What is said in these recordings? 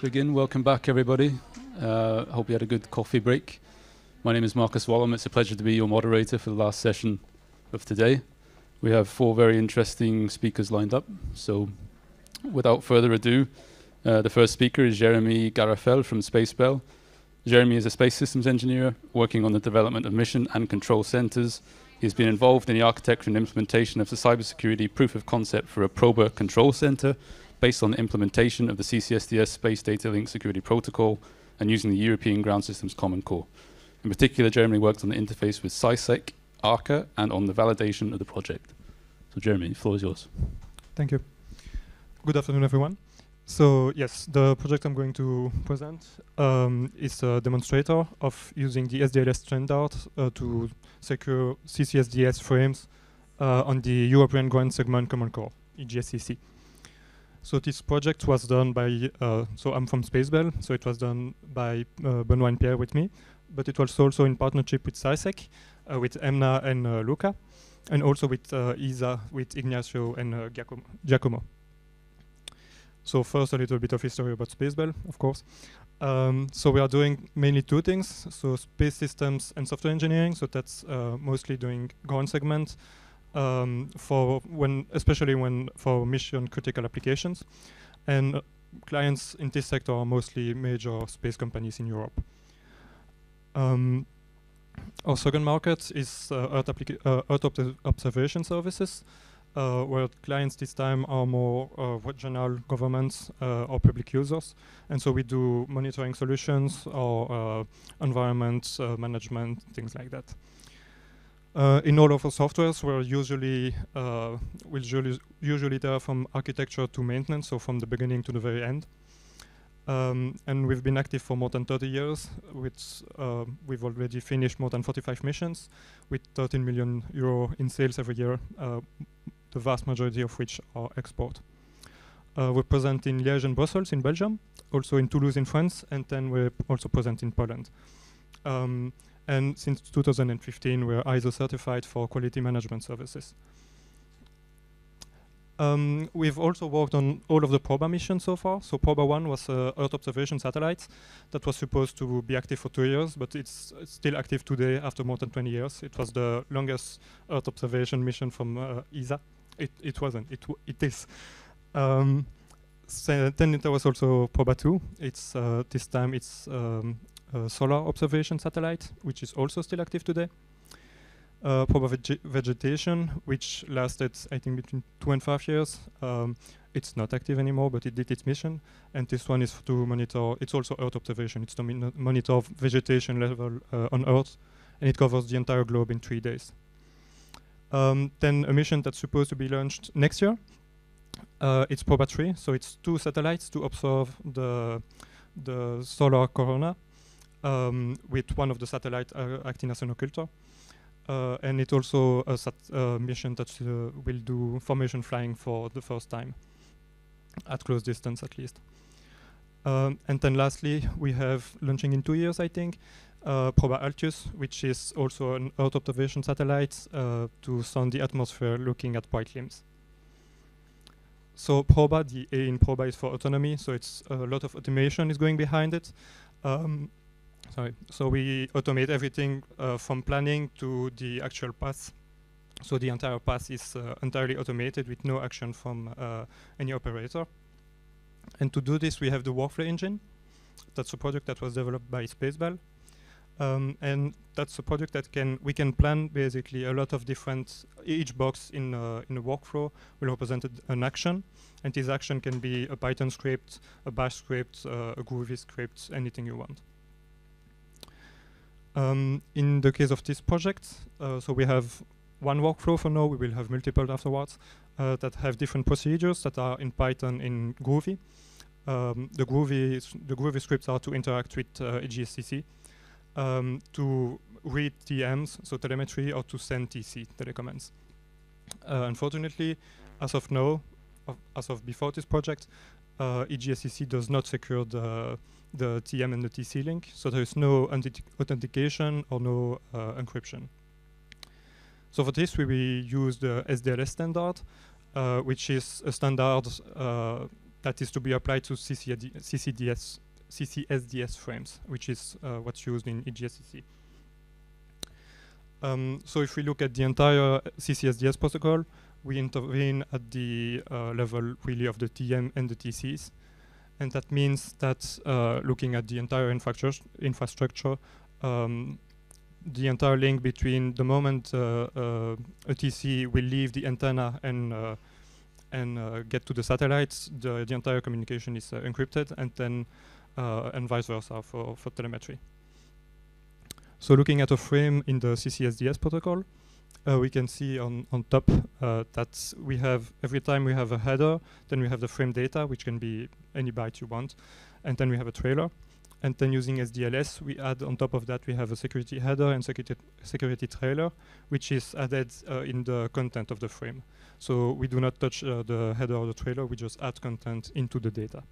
begin. Welcome back, everybody. Uh, hope you had a good coffee break. My name is Marcus Wallum. It's a pleasure to be your moderator for the last session of today. We have four very interesting speakers lined up. So, without further ado, uh, the first speaker is Jeremy Gaffarel from Spacebel. Jeremy is a space systems engineer working on the development of mission and control centers. He's been involved in the architecture and implementation of the cybersecurity proof of concept for a Proba control center based on the implementation of the CCSDS Space Data Link Security Protocol and using the European Ground Systems Common Core. In particular, Jeremy worked on the interface with CySec, ARCA, and on the validation of the project. So Jeremy, the floor is yours. Thank you. Good afternoon, everyone. So yes, the project I'm going to present um, is a demonstrator of using the SDLS standard uh, to secure CCSDS frames uh, on the European Ground Segment Common Core, EGSCC. So this project was done by, uh, so I'm from Spacebel, so it was done by uh, Benoit and Pierre with me, but it was also in partnership with CySec, uh, with Emna and uh, Luca, and also with uh, ESA, with Ignacio and uh, Giacomo. So first, a little bit of history about Spacebel, of course. Um, so we are doing mainly two things, so space systems and software engineering, so that's uh, mostly doing ground segment, um, for when, especially when for mission critical applications, and uh, clients in this sector are mostly major space companies in Europe. Um, our second market is uh, Earth, uh, Earth obs observation services, uh, where clients this time are more uh, regional governments uh, or public users. And so we do monitoring solutions or environment management, things like that. Uh, in all of our softwares, we're usually uh, we're usually, usually there from architecture to maintenance, so from the beginning to the very end. Um, and we've been active for more than 30 years. Which uh, we've already finished more than 45 missions, with 13 million euro in sales every year. Uh, the vast majority of which are export. Uh, we're present in Liège and Brussels in Belgium, also in Toulouse in France, and then we're also present in Poland. Um, and since 2015, we're ISO certified for quality management services. Um, we've also worked on all of the PROBA missions so far. So PROBA 1 was a Earth observation satellite that was supposed to be active for two years, but it's, it's, still active today after more than 20 years. It was the longest Earth observation mission from uh, ESA. It, it wasn't, it, it is. Um, so then there was also PROBA 2. It's, uh, this time it's um, solar observation satellite, which is also still active today. Uh, veg vegetation, which lasted, I think, between two and five years. Um, it's not active anymore, but it did its mission. And this one is to monitor, it's also Earth observation. It's to monitor vegetation level uh, on Earth, and it covers the entire globe in three days. Um, then a mission that's supposed to be launched next year. Uh, it's PROBA 3, so it's two satellites to observe the, the solar corona um, with one of the satellites uh, acting as an occultor. Uh, and it's also a sat uh, mission that will do formation flying for the first time, at close distance at least. Um, and then lastly, we have launching in two years, I think, uh, Proba Altius, which is also an Earth observation satellite uh, to sound the atmosphere looking at white limbs. So Proba, the A in Proba is for autonomy, so it's a lot of automation is going behind it. Um, sorry. So we automate everything uh, from planning to the actual path. So the entire path is uh, entirely automated with no action from uh, any operator. And to do this, we have the workflow engine. That's a product that was developed by Spacebel. Um, and that's a product that can we can plan basically a lot of different each box in uh, in a workflow will represent an action and this action can be a python script a bash script uh, a groovy script anything you want um, in the case of this project, uh, so we have one workflow for now, we will have multiple afterwards, uh, that have different procedures that are in Python in Groovy. Um, the, Groovy the Groovy scripts are to interact with uh, um, to read TMs, so telemetry, or to send TC, telecommands. Uh, unfortunately, as of now, as of before this project, uh, EGSCC does not secure the the TM and the TC link, so there is no authentication or no uh, encryption. So for this, we use the SDLS standard, uh, which is a standard uh, that is to be applied to CCD CCDS, CCSDS frames, which is uh, what's used in EGSCC. Um, so if we look at the entire CCSDS protocol, we intervene at the uh, level really of the TM and the TCs. And that means that uh, looking at the entire infrastructure, infrastructure um, the entire link between the moment uh, uh, a TC will leave the antenna and uh, and get to the satellites, the, the entire communication is encrypted, and then and vice versa for, for telemetry. So looking at a frame in the CCSDS protocol, uh, we can see on, on top uh, that we have, every time we have a header, then we have the frame data, which can be any byte you want, and then we have a trailer. And then using SDLS, we add on top of that, we have a security header and security, security trailer, which is added uh, in the content of the frame. So we do not touch uh, the header or the trailer, we just add content into the data.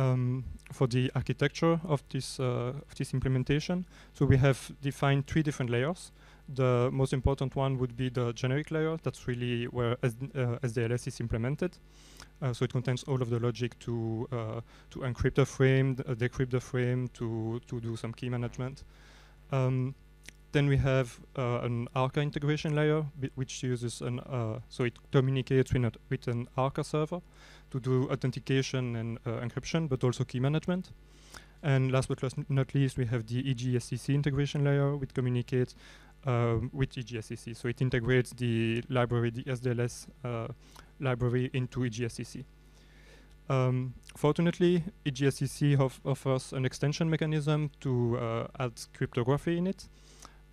Um, for the architecture of this, uh, of this implementation, so we have defined three different layers. The most important one would be the generic layer. That's really where SD, uh, SDLS is implemented. Uh, so it contains all of the logic to uh, to encrypt a frame, uh, decrypt the frame, to to do some key management. Um, then we have uh, an Arca integration layer, which uses an uh, so it communicates with, with an Arca server to do authentication and uh, encryption, but also key management. And last but not least, we have the EGSCC integration layer, which communicates um, with EGSCC. So it integrates the library, the SDLS library into EGSCC. Um, fortunately, EGSCC offers an extension mechanism to uh, add cryptography in it.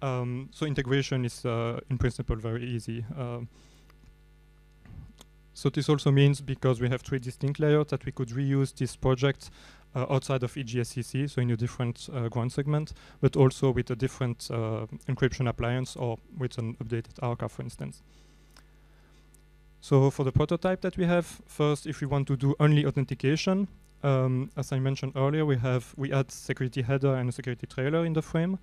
Um, so integration is, uh, in principle, very easy. Um, so this also means because we have three distinct layers that we could reuse this project uh, outside of EGSCC, so in a different uh, ground segment, but also with a different uh, encryption appliance or with an updated Arca, for instance. So for the prototype that we have, first, if we want to do only authentication, um, as I mentioned earlier, we have we add security header and a security trailer in the frame,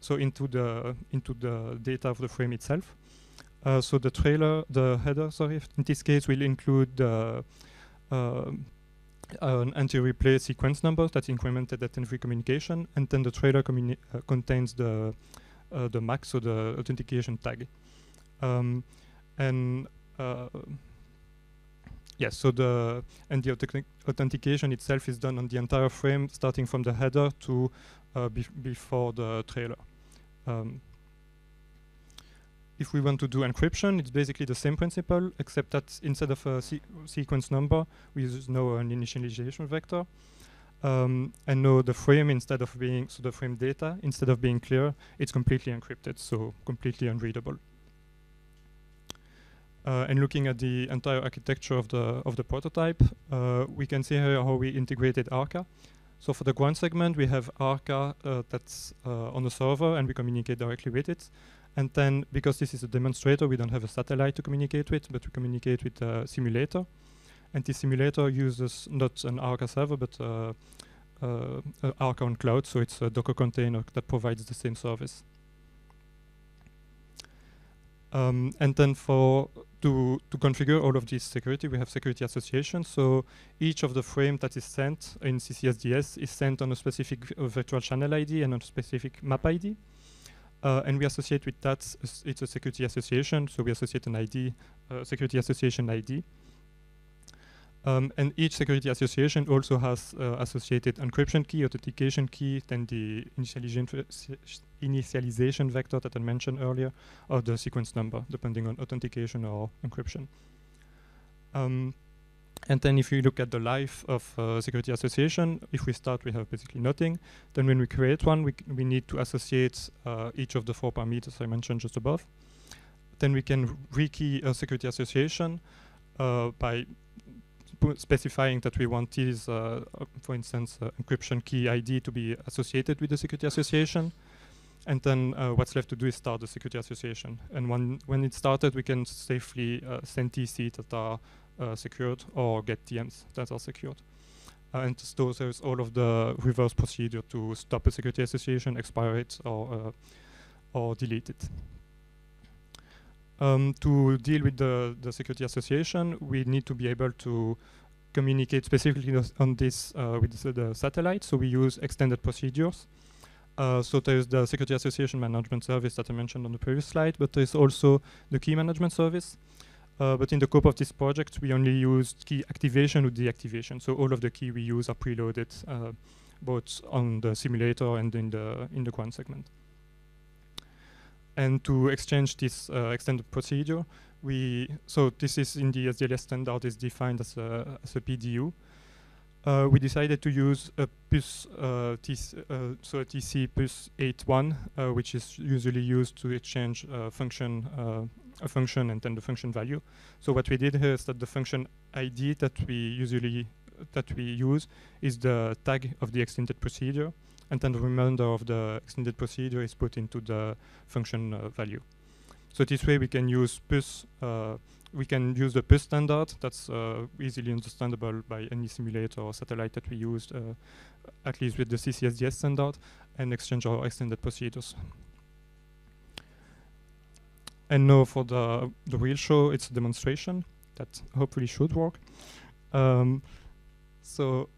so into the into the data of the frame itself. Uh, so the trailer, the header, sorry, in this case will include the uh, an anti-replay sequence number that's incremented at every communication, and then the trailer uh, contains the uh, the MAC, so the authentication tag. Um, and uh, yes, so the and the authentication itself is done on the entire frame, starting from the header to uh, before the trailer. Um, if we want to do encryption, it's basically the same principle, except that instead of a se sequence number, we use now an initialization vector. Um, and now the frame, instead of being, so the frame data, instead of being clear, it's completely encrypted, so completely unreadable. Uh, and looking at the entire architecture of the of the prototype, uh, we can see here how we integrated Arca. So for the ground segment, we have Arca uh, that's uh, on the server, and we communicate directly with it. And then, because this is a demonstrator, we don't have a satellite to communicate with, but we communicate with a simulator. And this simulator uses not an Arca server, but uh, uh, Arca on cloud, so it's a Docker container that provides the same service. Um, and then for to, to configure all of this security, we have security associations. So each of the frame that is sent in CCSDS is sent on a specific uh, virtual channel ID and on a specific map ID. Uh, and we associate with that, it's a security association. So we associate an ID, uh, security association ID. Um, and each security association also has uh, associated encryption key, authentication key, then the initialization, vector that I mentioned earlier, or the sequence number, depending on authentication or encryption. Um, and then if you look at the life of uh, security association, if we start, we have basically nothing. Then when we create one, we, we need to associate uh, each of the four parameters I mentioned just above. Then we can rekey a security association uh, by specifying that we want this, uh, uh, for instance, uh, encryption key ID to be associated with the security association. And then uh, what's left to do is start the security association. And when, when it started, we can safely uh, send TC that are uh, secured or get TMs that are secured. and so there's all of the reverse procedure to stop a security association, expire it, or, or delete it. Um, to deal with the, the security association, we need to be able to communicate specifically on this uh, with the satellite. So we use extended procedures. Uh, so there's the security association management service that I mentioned on the previous slide, but there's also the key management service. Uh, but in the scope of this project, we only used key activation or deactivation. So all of the key we use are preloaded, uh, both on the simulator and in the in the ground segment. And to exchange this uh, extended procedure, we so this is in the SDLS standard is defined as a as a PDU. Uh, we decided to use a PUS, uh, uh, so a TC PUS 81, uh, which is usually used to exchange uh, function a function and then the function value. So what we did here is that the function ID that we usually that we use is the tag of the extended procedure, and then the remainder of the extended procedure is put into the function uh, value. So this way we can use PUS, uh, we can use the PUS standard that's uh, easily understandable by any simulator or satellite that we used, uh, at least with the CCSDS standard, and exchange our extended procedures. And now for the, the real show, it's a demonstration that hopefully should work. Um, so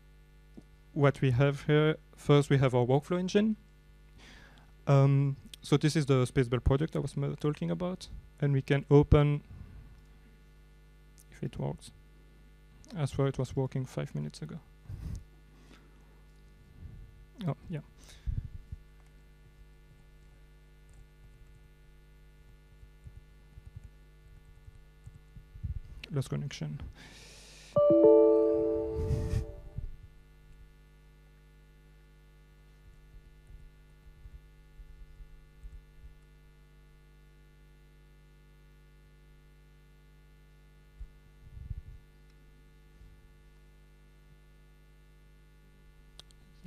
what we have here, first we have our workflow engine. Um, so this is the Spacebel project I was talking about. And we can open, if it works. I swear it was working five minutes ago. Oh, yeah. lost connection.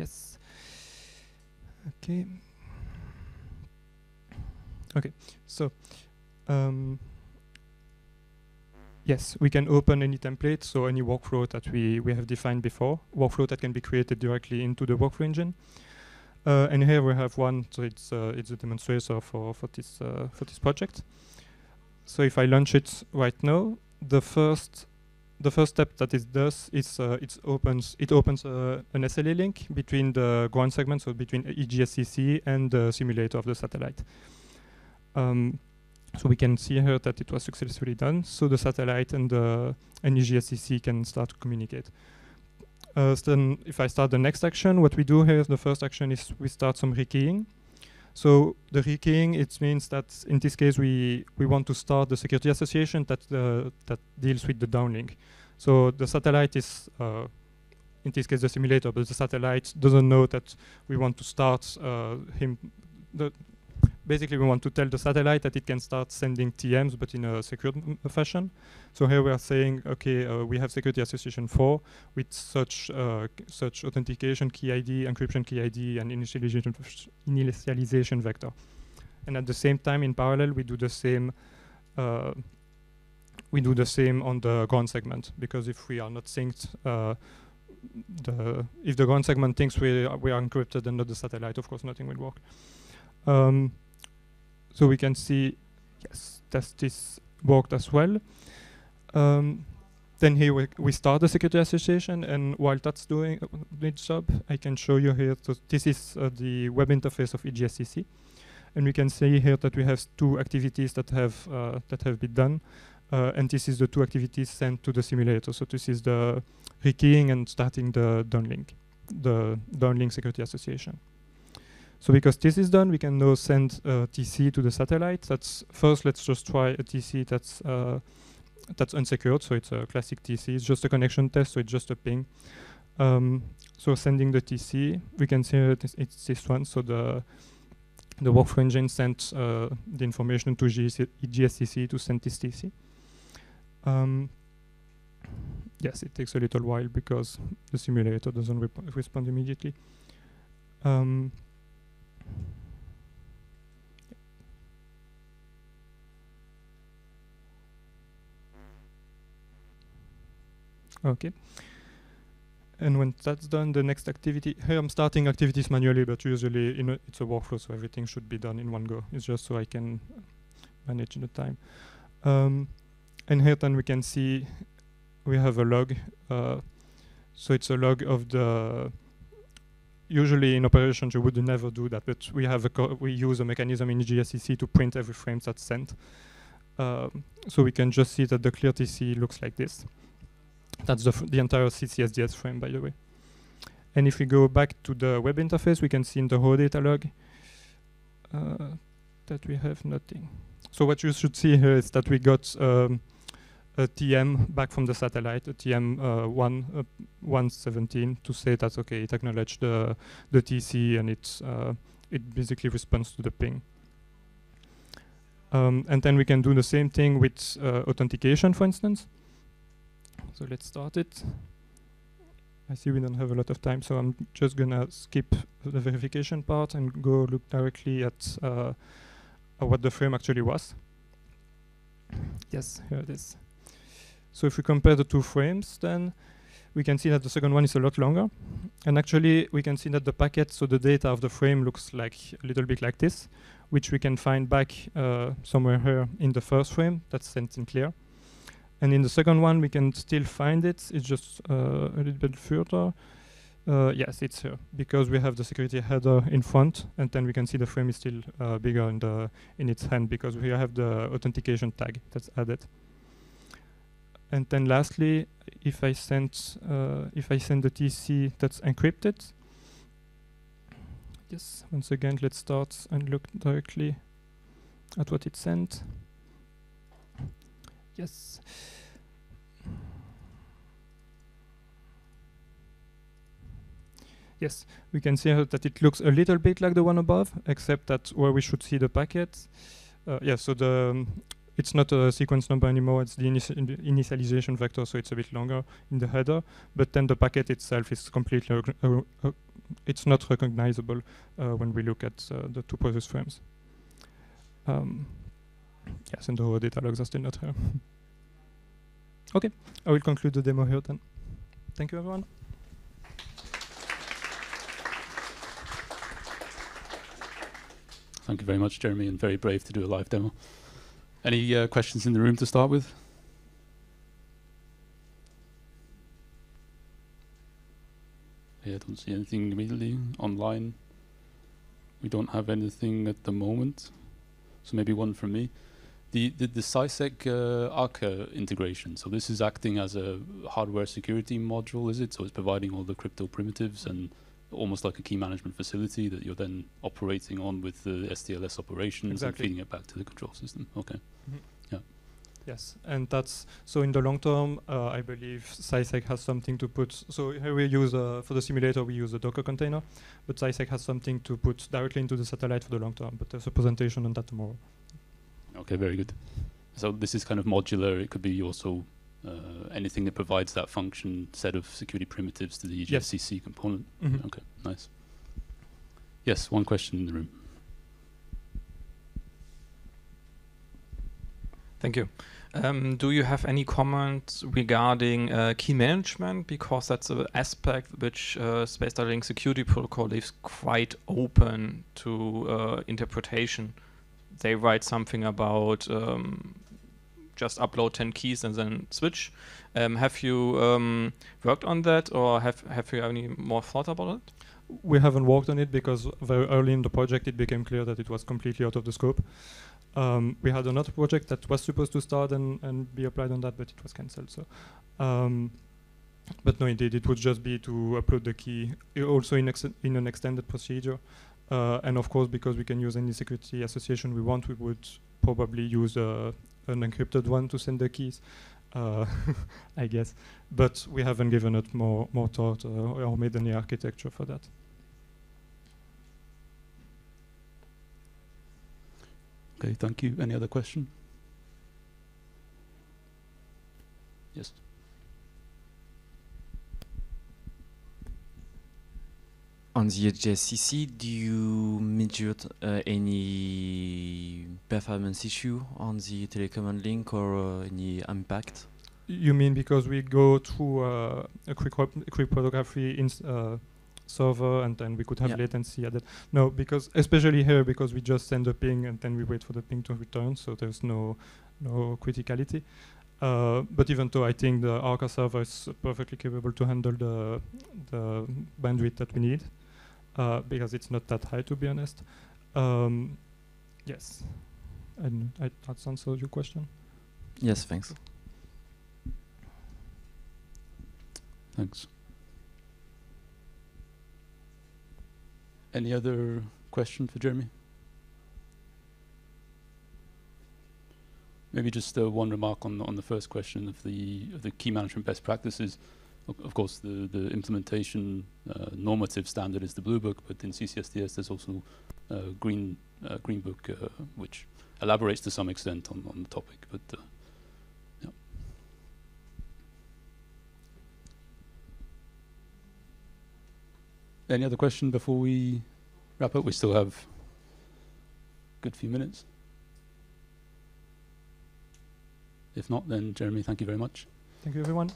Yes. Okay. Okay. So, um, Yes, we can open any template, so any workflow that we, we have defined before, workflow that can be created directly into the workflow engine. Uh, and here we have one, so it's uh, it's a demonstrator for for this uh, for this project. So if I launch it right now, the first the first step that it does is uh, it opens it opens uh, an SLE link between the ground segment, so between EGSCC and the simulator of the satellite. Um, so we can see here that it was successfully done. So the satellite and the NEGSCC can start to communicate. Uh, so then if I start the next action, what we do here, the first action is we start some rekeying. So the rekeying, it means that in this case, we, we want to start the security association that, uh, that deals with the downlink. So the satellite is, uh, in this case, the simulator, but the satellite doesn't know that we want to start uh, him, the, basically we want to tell the satellite that it can start sending TMs, but in a secured fashion. So here we are saying, okay, uh, we have security association 4 with such uh, such authentication key ID, encryption key ID, and initialization, initialization vector. And at the same time, in parallel, we do the same. Uh, we do the same on the ground segment because if we are not synced, uh, the if the ground segment thinks we are, we are encrypted and not the satellite, of course, nothing will work. Um, so we can see, yes, that this worked as well. Um, then here we, we start the security association, and while that's doing uh, its job, I can show you here. So this is uh, the web interface of EGSCC, and we can see here that we have two activities that have uh, that have been done, uh, and this is the two activities sent to the simulator. So this is the rekeying and starting the downlink, the downlink security association. So because this is done, we can now send a TC to the satellite. That's first, let's just try a TC that's uh, that's unsecured. So it's a classic TC. It's just a connection test, so it's just a ping. Um, so sending the TC, we can see it's, it's this one. So the the workflow engine sent uh, the information to EGSCC to send this TC. Um, yes, it takes a little while because the simulator doesn't respond immediately. Um, Okay. And when that's done, the next activity, here I'm starting activities manually, but usually it's a workflow, so everything should be done in one go. It's just so I can manage the time. Um, and here then we can see we have a log. Uh, so it's a log of the. Usually in operations you would never do that, but we have a we use a mechanism in EGSCC to print every frame that's sent. Um, so we can just see that the clear TC looks like this. That's the, the entire CCSDS frame, by the way. And if we go back to the web interface, we can see in the raw data log uh, that we have nothing. So what you should see here is that we got um, a TM back from the satellite, a TM uh, 1, uh, 117 to say that, okay, it acknowledged the, the TC and it's, uh, it basically responds to the ping. Um, and then we can do the same thing with uh, authentication, for instance. So let's start it. I see we don't have a lot of time, so I'm just gonna skip the verification part and go look directly at uh, what the frame actually was. Yes, here it is. So if we compare the two frames, then we can see that the second one is a lot longer. And actually, we can see that the packet, so the data of the frame looks like a little bit like this, which we can find back uh, somewhere here in the first frame that's sent in clear. And in the second one, we can still find it. It's just uh, a little bit further. Uh, yes, it's here because we have the security header in front, and then we can see the frame is still uh, bigger in the in its hand because we have the authentication tag that's added. And then lastly, if I send uh, if I send the TC that's encrypted, yes, once again, let's start and look directly at what it sent. Yes. Yes, we can see that it looks a little bit like the one above, except that where we should see the packet. Uh, yeah, so the um, it's not a sequence number anymore, it's the initialization vector, so it's a bit longer in the header, but then the packet itself is completely, uh, uh, it's not recognizable uh, when we look at uh, the two process frames. Um, yes, and the raw data logs are still not here. okay, I will conclude the demo here then. Thank you everyone. Thank you very much, Jeremy, and very brave to do a live demo. Any uh, questions in the room to start with? Yeah, I don't see anything immediately online. We don't have anything at the moment. So maybe one from me. The the, the CySEC uh, Arca integration. So this is acting as a hardware security module, is it? So it's providing all the crypto primitives and almost like a key management facility that you're then operating on with the SDLS operations exactly. and feeding it back to the control system. Okay. Mm -hmm. Yeah. Yes, and that's so in the long term. Uh, I believe CySEC has something to put. So here we use uh, for the simulator we use a Docker container, but CySEC has something to put directly into the satellite for the long term. But there's a presentation on that tomorrow. Okay, very good. So this is kind of modular. It could be also uh, anything that provides that function set of security primitives to the EGSCC yes. component. Mm -hmm. Okay, nice. Yes, one question in the room. Thank you. Um, do you have any comments regarding uh, key management? Because that's an aspect which uh, Space Data Link Security Protocol leaves quite open to uh, interpretation. They write something about um, just upload 10 keys and then switch. Um, have you um, worked on that or have, have you any more thought about it? We haven't worked on it because very early in the project it became clear that it was completely out of the scope. Um, we had another project that was supposed to start and, and be applied on that, but it was cancelled. So, um, but no, indeed, it would just be to upload the key, also in, in an extended procedure. Uh, and of course, because we can use any security association we want, we would probably use a, an encrypted one to send the keys, uh, I guess. But we haven't given it more more thought uh, or made any architecture for that. Okay, thank you. Any other question? Yes. On the EGSCC, do you measure uh, any performance issue on the telecommand link or uh, any impact? You mean because we go through uh, a quick cryptography uh, server and then we could have Yeah. latency at that. No, because especially here because we just send a ping and then we wait for the ping to return, so there's no no criticality. Uh, but even though I think the Arca server is perfectly capable to handle the the bandwidth that we need, uh, because it's not that high to be honest. Um, yes, and I, that answers your question. Yes, thanks. Thanks. Any other question for Jeremy? Maybe just uh, one remark on on the first question of the of the key management best practices. Of, course, the the implementation uh, normative standard is the Blue Book, but in CCSDS there's also uh, Green uh, Green Book, uh, which elaborates to some extent on on the topic. But uh, yeah. Any other question before we wrap up? We still have a good few minutes. If not, then Jeremy, thank you very much. Thank you, everyone.